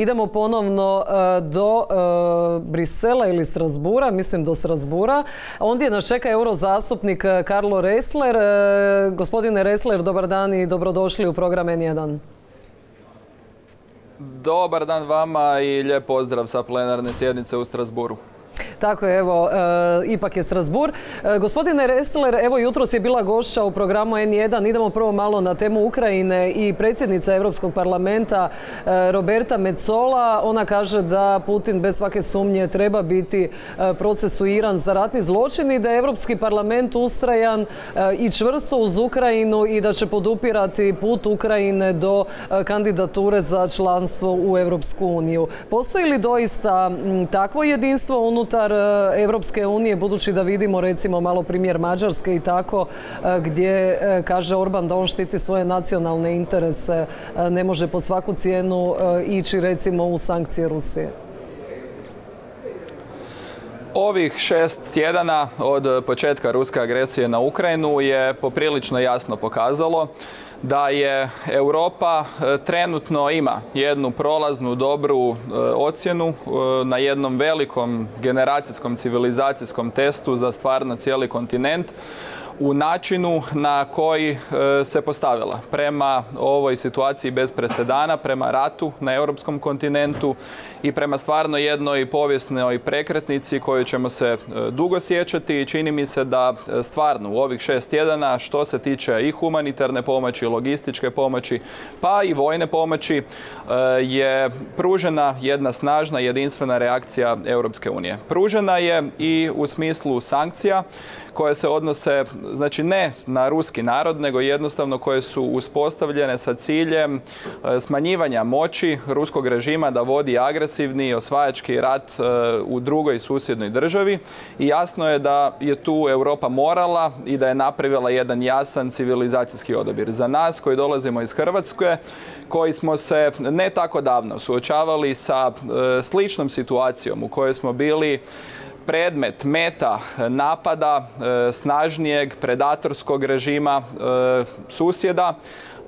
Idemo ponovno do Brisela ili Strasbura, mislim do Strasbura. Ondje nas čeka eurozastupnik Karlo Resler. Gospodine Resler, dobar dan i dobrodošli u program N1. Dobar dan vama i lijep pozdrav sa plenarne sjednice u Strasburu. Tako je, evo, e, ipak je Strasbur. E, gospodine Restler, evo jutros je bila gošća u programu N1. Idemo prvo malo na temu Ukrajine i predsjednica Europskog parlamenta e, Roberta Mecola. Ona kaže da Putin bez svake sumnje treba biti procesuiran za ratni zločin i da je Europski parlament ustrajan i čvrsto uz Ukrajinu i da će podupirati put Ukrajine do kandidature za članstvo u Europsku uniju. Postoji li doista takvo jedinstvo unutar Europske unije, budući da vidimo recimo malo primjer Mađarske i tako, e, gdje e, kaže Orban da on štiti svoje nacionalne interese, e, ne može pod svaku cijenu ići recimo u sankcije Rusije. Ovih šest tjedana od početka ruske agresije na Ukrajinu je poprilično jasno pokazalo da je Europa e, trenutno ima jednu prolaznu dobru e, ocjenu e, na jednom velikom generacijskom civilizacijskom testu za stvarno cijeli kontinent u načinu na koji se postavila prema ovoj situaciji bez presedana, prema ratu na europskom kontinentu i prema stvarno jednoj povijesnoj prekretnici koju ćemo se e, dugo sjećati i čini mi se da e, stvarno u ovih šest tjedana što se tiče i humanitarne pomoći, logističke pomoći pa i vojne pomoći e, je pružena jedna snažna jedinstvena reakcija Europske unije. Pružena je i u smislu sankcija koje se odnose, znači ne na ruski narod, nego jednostavno koje su uspostavljene sa ciljem smanjivanja moći ruskog režima da vodi agresivni osvajački rat e, u drugoj susjednoj državi i jasno je da je tu Europa morala i da je napravila jedan jasan civilizacijski odabir. Za nas koji dolazimo iz Hrvatske, koji smo se ne tako davno suočavali sa e, sličnom situacijom u kojoj smo bili predmet, meta napada e, snažnijeg predatorskog režima susjeda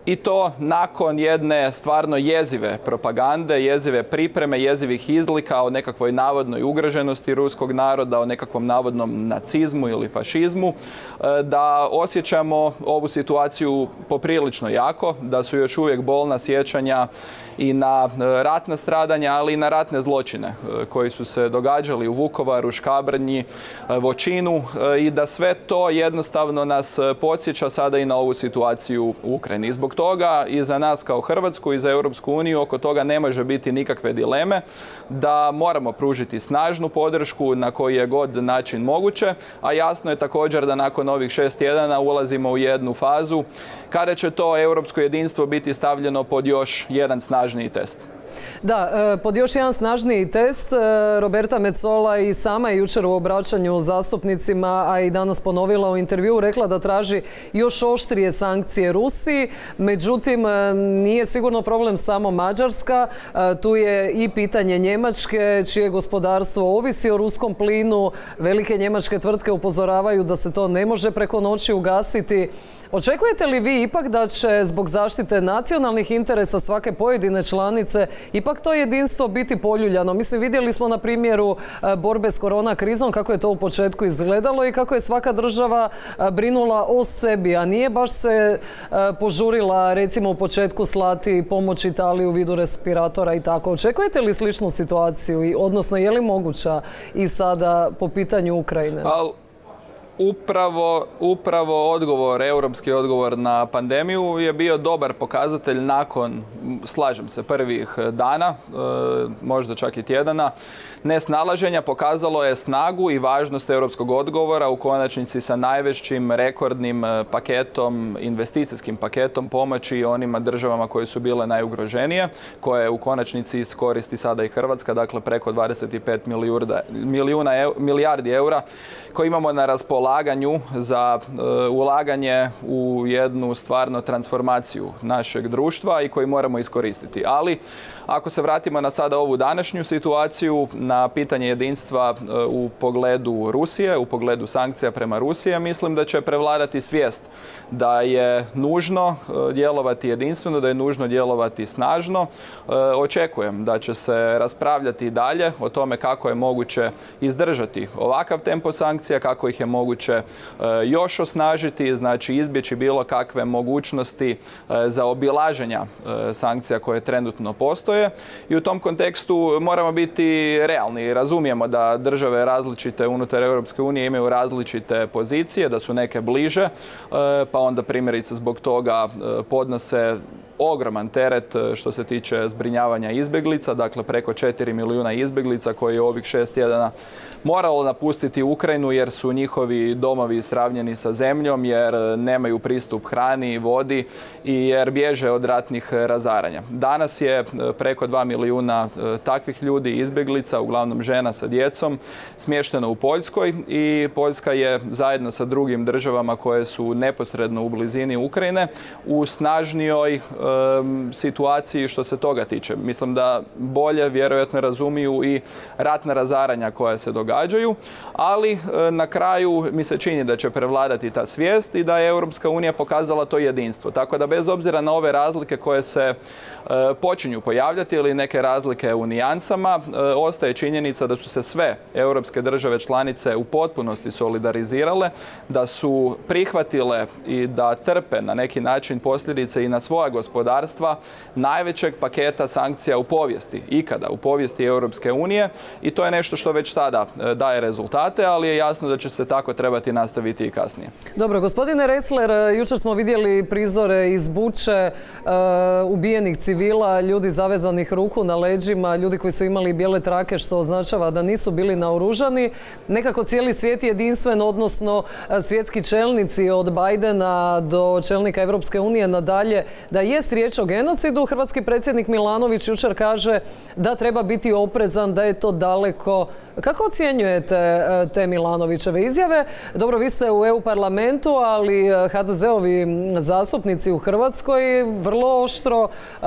i to nakon jedne stvarno jezive propagande, jezive pripreme, jezivih izlika o nekakvoj navodnoj ugroženosti ruskog naroda, o nekakvom navodnom nacizmu ili fašizmu, e, da osjećamo ovu situaciju poprilično jako, da su još uvijek bolna sjećanja i na e, ratna stradanja, ali i na ratne zločine e, koji su se događali u Vukovaru, Škabrnji, Vočinu i da sve to jednostavno nas podsjeća sada i na ovu situaciju u Ukrajini. Zbog toga i za nas kao Hrvatsku i za Europsku uniju oko toga ne može biti nikakve dileme da moramo pružiti snažnu podršku na koji je god način moguće, a jasno je također da nakon ovih šest tjedana ulazimo u jednu fazu kada će to europsko jedinstvo biti stavljeno pod još jedan snažniji test. Da, e, pod još jedan snažniji test, e, Roberta Mecola i sama je jučer u obraćanju zastupnicima, a i danas ponovila u intervju, rekla da traži još oštrije sankcije Rusiji. Međutim, e, nije sigurno problem samo Mađarska. Tu je i pitanje Njemačke, čije gospodarstvo ovisi o ruskom plinu. Velike njemačke tvrtke upozoravaju da se to ne može preko noći ugasiti. Očekujete li vi ipak da će zbog zaštite nacionalnih interesa svake pojedine članice ipak to jedinstvo biti poljuljano? Mislim, vidjeli smo na primjeru e, borbe s korona krizom kako je to u početku izgledalo i kako je svaka država e, brinula o sebi, a nije baš se e, požurila recimo u početku slati pomoć Italiji u vidu respiratora i tako. Očekujete li sličnu situaciju, odnosno je li moguća i sada po pitanju Ukrajine? Upravo, upravo odgovor, europski odgovor na pandemiju je bio dobar pokazatelj nakon, slažem se, prvih dana, e, možda čak i tjedana, nesnalaženja pokazalo je snagu i važnost europskog odgovora u konačnici sa najvećim rekordnim e, paketom, investicijskim paketom pomoći onima državama koje su bile najugroženije, koje u konačnici iskoristi sada i Hrvatska, dakle preko 25 milijuna, milijardi eura koje imamo na raspolaganju raspolaganju za ulaganje u jednu stvarno transformaciju našeg društva i koji moramo iskoristiti. Ali ako se vratimo na sada ovu današnju situaciju, na pitanje jedinstva u pogledu Rusije, u pogledu sankcija prema Rusije, mislim da će prevladati svijest da je nužno djelovati jedinstveno, da je nužno djelovati snažno. Očekujem da će se raspravljati dalje o tome kako je moguće izdržati ovakav tempo sankcija, kako ih je moguće e, još osnažiti, znači izbjeći bilo kakve mogućnosti e, za obilaženja e, sankcija koje trenutno postoje. I u tom kontekstu moramo biti realni. Razumijemo da države različite unutar Europske unije imaju različite pozicije, da su neke bliže, pa onda primjerice zbog toga podnose ogroman teret e, što se tiče zbrinjavanja izbjeglica, dakle preko 4 milijuna izbjeglica koji je ovih šest tjedana moralo napustiti Ukrajinu jer su njihovi domovi sravnjeni sa zemljom, jer e, nemaju pristup hrani, vodi i jer bježe od ratnih razaranja. Danas je e, preko 2 milijuna takvih ljudi, izbjeglica, uglavnom žena sa djecom, smješteno u Poljskoj i Poljska je zajedno sa drugim državama koje su neposredno u blizini Ukrajine u snažnijoj situaciji što se toga tiče. Mislim da bolje vjerojatno razumiju i ratna razaranja koja se događaju, ali e, na kraju mi se čini da će prevladati ta svijest i da je Europska unija pokazala to jedinstvo. Tako da bez obzira na ove razlike koje se e, počinju pojavljati ili neke razlike u nijansama, e, ostaje činjenica da su se sve europske države članice u potpunosti solidarizirale, da su prihvatile i da trpe na neki način posljedice i na svoja gospodarstva gospodarstva najvećeg paketa sankcija u povijesti, ikada u povijesti Europske unije i to je nešto što već tada e, daje rezultate, ali je jasno da će se tako trebati nastaviti i kasnije. Dobro, gospodine Resler, e, jučer smo vidjeli prizore iz Buče, e, ubijenih civila, ljudi zavezanih ruku na leđima, ljudi koji su imali bijele trake što označava da nisu bili naoružani. Nekako cijeli svijet je jedinstven, odnosno svjetski čelnici od Bajdena do čelnika Europske unije nadalje, da jest riječ o genocidu, hrvatski predsjednik Milanović jučer kaže da treba biti oprezan, da je to daleko kako ocjenjujete e, te Milanovićeve izjave? Dobro, vi ste u EU parlamentu, ali e, HDZ-ovi zastupnici u Hrvatskoj vrlo oštro e,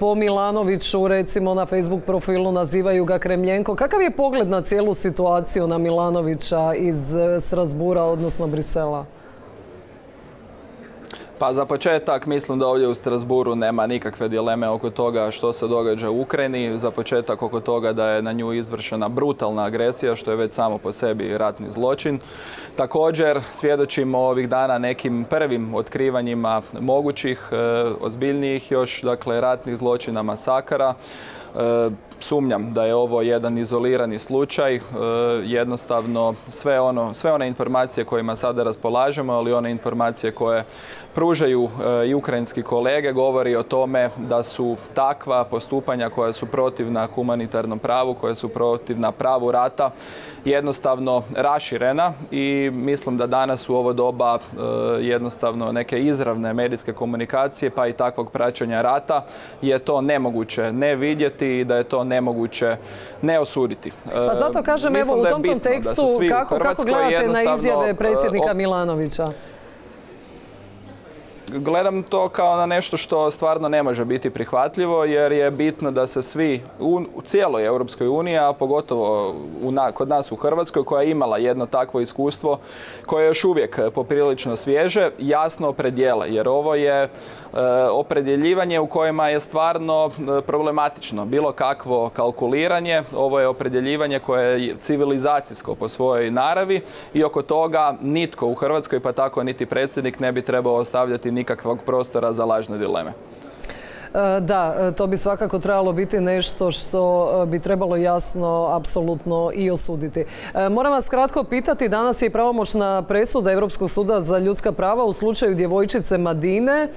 po Milanoviću, recimo na Facebook profilu nazivaju ga Kremljenko. Kakav je pogled na cijelu situaciju na Milanovića iz Strasbura, odnosno Brisela? Pa za početak mislim da ovdje u Strasburu nema nikakve dileme oko toga što se događa u Ukrajini. Za početak oko toga da je na nju izvršena brutalna agresija što je već samo po sebi ratni zločin. Također svjedočimo ovih dana nekim prvim otkrivanjima mogućih, e, ozbiljnijih još, dakle ratnih zločina masakara. E, sumnjam da je ovo jedan izolirani slučaj. E, jednostavno sve, ono, sve one informacije kojima sada raspolažemo, ali one informacije koje pružaju e, i ukrajinski kolege govori o tome da su takva postupanja koja su protivna humanitarnom pravu, koja su protivna pravu rata jednostavno raširena i mislim da danas u ovo doba jednostavno neke izravne medijske komunikacije pa i takvog praćenja rata je to nemoguće ne vidjeti i da je to nemoguće ne osuditi. Pa zato kažem, evo, u tom kontekstu, kako, kako gledate na izjave predsjednika Milanovića? Gledam to kao na nešto što stvarno ne može biti prihvatljivo jer je bitno da se svi u, cijeloj Europskoj uniji, a pogotovo kod nas u Hrvatskoj koja je imala jedno takvo iskustvo koje je još uvijek poprilično svježe, jasno opredjele jer ovo je e, opredjeljivanje u kojima je stvarno e, problematično. Bilo kakvo kalkuliranje, ovo je opredjeljivanje koje je civilizacijsko po svojoj naravi i oko toga nitko u Hrvatskoj pa tako niti predsjednik ne bi trebao ostavljati nikakvog prostora za lažne dileme. E, da, e, to bi svakako trebalo biti nešto što e, bi trebalo jasno, apsolutno i osuditi. Moram vas kratko pitati, danas je pravomoćna presuda Europskog suda za ljudska prava u slučaju djevojčice Madine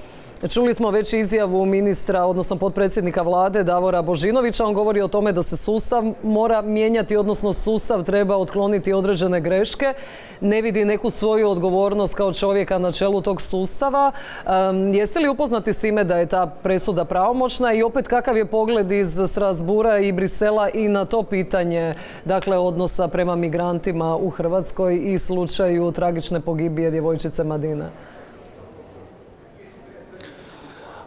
Čuli smo već izjavu ministra, odnosno potpredsjednika vlade Davora Božinovića. On govori o tome da se sustav mora mijenjati, odnosno sustav treba otkloniti određene greške. Ne vidi neku svoju odgovornost kao čovjeka na čelu tog sustava. jeste li upoznati s time da je ta presuda pravomoćna i opet kakav je pogled iz Strasbura i Brisela i na to pitanje, dakle, odnosa prema migrantima u Hrvatskoj i slučaju tragične pogibije djevojčice Madine?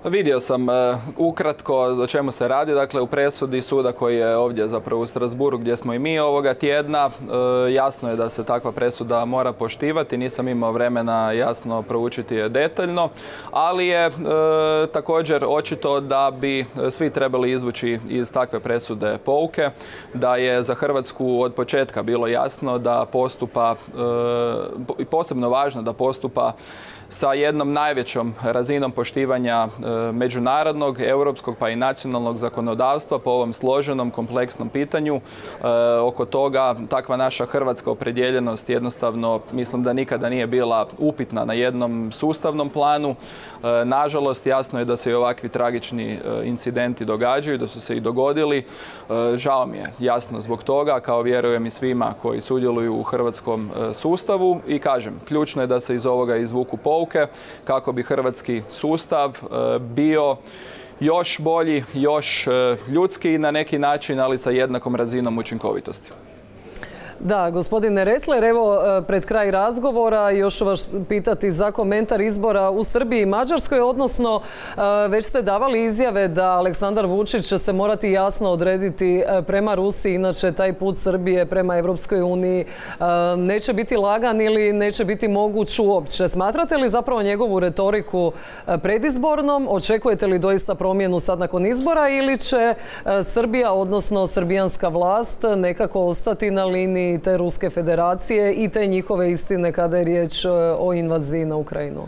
Vidio sam e, ukratko o čemu se radi, dakle u presudi suda koji je ovdje zapravo u Strasburu gdje smo i mi ovoga tjedna. E, jasno je da se takva presuda mora poštivati, nisam imao vremena jasno proučiti je detaljno, ali je e, također očito da bi svi trebali izvući iz takve presude pouke, da je za Hrvatsku od početka bilo jasno da postupa, posebno važno da postupa sa jednom najvećom razinom poštivanja e, međunarodnog, europskog pa i nacionalnog zakonodavstva po ovom složenom, kompleksnom pitanju. E, oko toga takva naša hrvatska opredjeljenost jednostavno mislim da nikada nije bila upitna na jednom sustavnom planu. E, nažalost, jasno je da se i ovakvi tragični incidenti događaju, da su se i dogodili. Žao mi je jasno zbog toga, kao vjerujem i svima koji sudjeluju u hrvatskom sustavu i kažem, ključno je da se iz ovoga izvuku po kako bi hrvatski sustav e, bio još bolji, još e, ljudski na neki način, ali sa jednakom razinom učinkovitosti. Da, gospodine Resler, evo e, pred kraj razgovora još vas pitati za komentar izbora u Srbiji i Mađarskoj, odnosno e, već ste davali izjave da Aleksandar Vučić će se morati jasno odrediti e, prema Rusiji, inače taj put Srbije prema Europskoj uniji neće biti lagan ili neće biti moguć uopće. Smatrate li zapravo njegovu retoriku predizbornom? Očekujete li doista promjenu sad nakon izbora ili će Srbija, odnosno srbijanska vlast nekako ostati na liniji te Ruske federacije i te njihove istine kada je riječ e, o invaziji na Ukrajinu?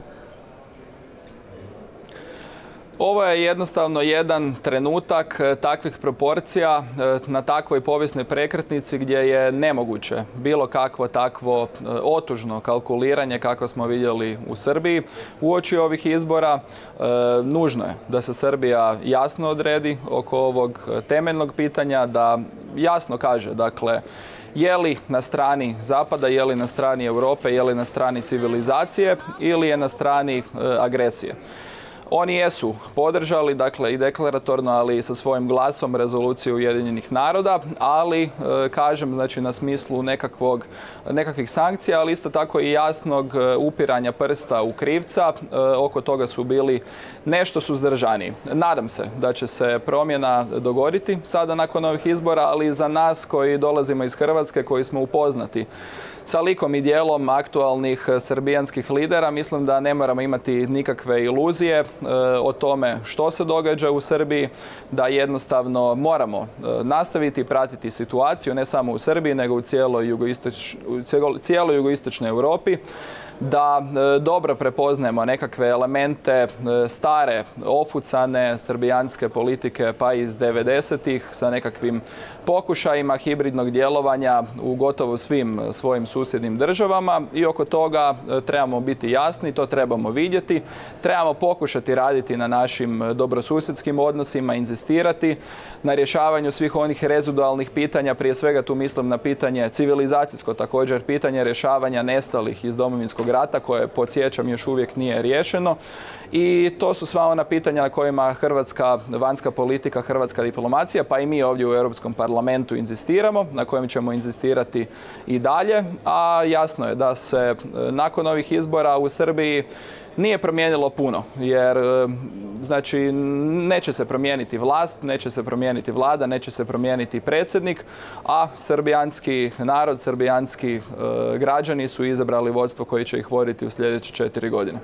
Ovo je jednostavno jedan trenutak e, takvih proporcija e, na takvoj povijesnoj prekretnici gdje je nemoguće bilo kakvo takvo otužno kalkuliranje kako smo vidjeli u Srbiji. U oči ovih izbora nužno je da se Srbija jasno odredi oko ovog temeljnog pitanja, da jasno kaže, dakle, je li na strani Zapada, je li na strani Europe, je li na strani civilizacije ili je na strani e, agresije. Oni jesu podržali, dakle i deklaratorno, ali i sa svojim glasom rezoluciju Ujedinjenih naroda, ali e, kažem znači na smislu nekakvog, nekakvih sankcija, ali isto tako i jasnog e, upiranja prsta u krivca. E, oko toga su bili nešto suzdržani. Nadam se da će se promjena dogoditi sada nakon ovih izbora, ali za nas koji dolazimo iz Hrvatske, koji smo upoznati sa likom i dijelom aktualnih e, srbijanskih lidera. Mislim da ne moramo imati nikakve iluzije e, o tome što se događa u Srbiji, da jednostavno moramo e, nastaviti pratiti situaciju ne samo u Srbiji nego u cijeloj, cijeloj jugoistočnoj Europi da e, dobro prepoznajemo nekakve elemente e, stare, ofucane srbijanske politike pa iz 90-ih sa nekakvim pokušajima hibridnog djelovanja u gotovo svim svojim susjednim državama. I oko toga e, trebamo biti jasni, to trebamo vidjeti, trebamo pokušati raditi na našim dobrosusjedskim odnosima, inzistirati na rješavanju svih onih rezidualnih pitanja, prije svega tu mislim na pitanje civilizacijsko također, pitanje rješavanja nestalih iz domovinskog rata koje podsjećam još uvijek nije riješeno. I to su sva ona pitanja na kojima hrvatska vanjska politika, hrvatska diplomacija pa i mi ovdje u Europskom parlamentu inzistiramo, na kojem ćemo inzistirati i dalje, a jasno je da se e, nakon ovih izbora u Srbiji nije promijenilo puno, jer e, znači neće se promijeniti vlast, neće se promijeniti vlada, neće se promijeniti predsjednik, a srbijanski narod, srbijanski e, građani su izabrali vodstvo koje će ih voditi u sljedeće četiri godine.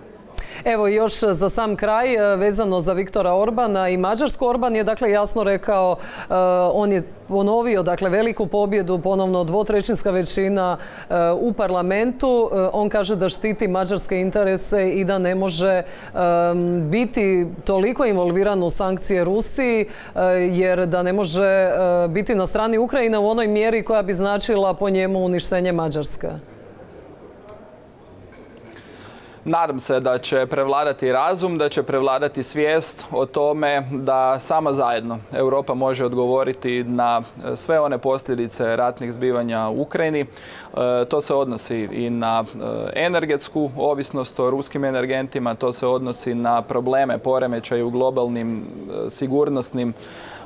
Evo još za sam kraj e, vezano za Viktora Orbana i Mađarsku. Orban je dakle jasno rekao, e, on je ponovio dakle veliku pobjedu, ponovno dvotrećinska većina e, u parlamentu. On kaže da štiti mađarske interese i da ne može biti toliko involviran u sankcije Rusiji jer da ne može biti na strani Ukrajine u onoj mjeri koja bi značila po njemu uništenje Mađarske. Nadam se da će prevladati razum, da će prevladati svijest o tome da sama zajedno Europa može odgovoriti na sve one posljedice ratnih zbivanja u Ukrajini. E, to se odnosi i na e, energetsku ovisnost o ruskim energentima, to se odnosi na probleme poremećaju u globalnim e, sigurnosnim E,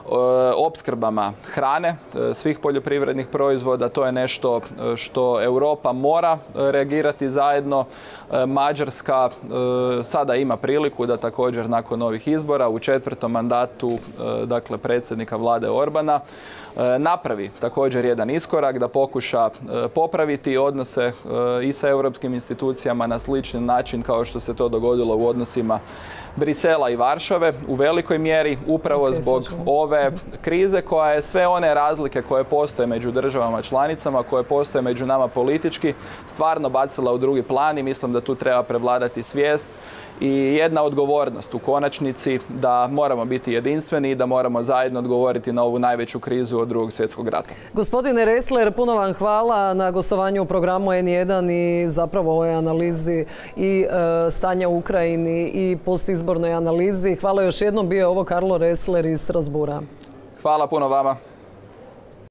opskrbama hrane, e, svih poljoprivrednih proizvoda. To je nešto e, što Europa mora reagirati zajedno. Mađarska sada ima priliku da također nakon ovih izbora u četvrtom mandatu dakle predsjednika vlade Orbana napravi također jedan iskorak da pokuša popraviti odnose i sa europskim institucijama na slični način kao što se to dogodilo u odnosima Brisela i Varšave u velikoj mjeri upravo zbog ove krize koja je sve one razlike koje postoje među državama članicama, koje postoje među nama politički, stvarno bacila u drugi plan i mislim da tu treba prevladati svijest i jedna odgovornost u konačnici da moramo biti jedinstveni i da moramo zajedno odgovoriti na ovu najveću krizu od drugog svjetskog rata. Gospodine Resler, puno vam hvala na gostovanju u programu N1 i zapravo ovoj analizi i e, stanja u Ukrajini i postizbornoj analizi. Hvala još jednom, bio je ovo Karlo Resler iz Strasbura. Hvala puno vama.